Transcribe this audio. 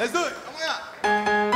Let's do it. Vamos allá.